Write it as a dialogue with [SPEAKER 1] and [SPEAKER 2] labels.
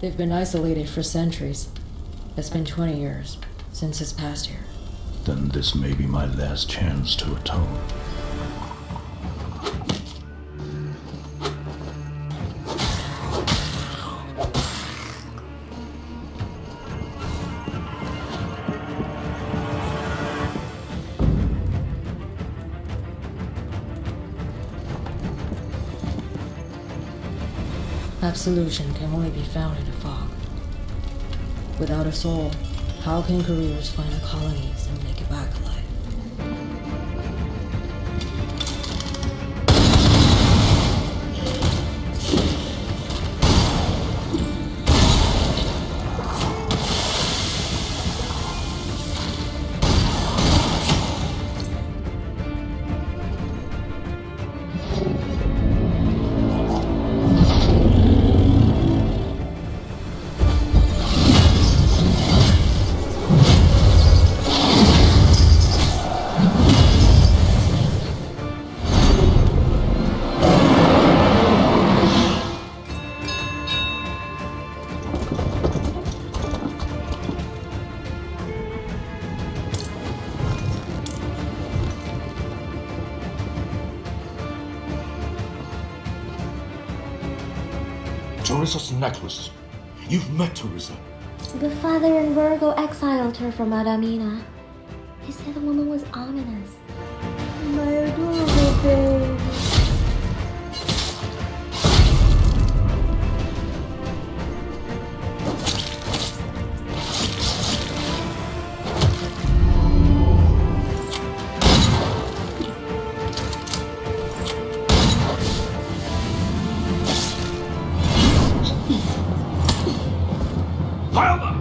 [SPEAKER 1] They've been isolated for centuries. It's been 20 years since his past here.
[SPEAKER 2] Then this may be my last chance to atone.
[SPEAKER 1] Absolution can only be found in a fog. Without a soul, how can careers find the colonies and make it back alive?
[SPEAKER 3] Teresa's necklace. You've met Teresa.
[SPEAKER 4] The father and Virgo exiled her from Adamina. He said the woman was ominous.
[SPEAKER 3] Viola!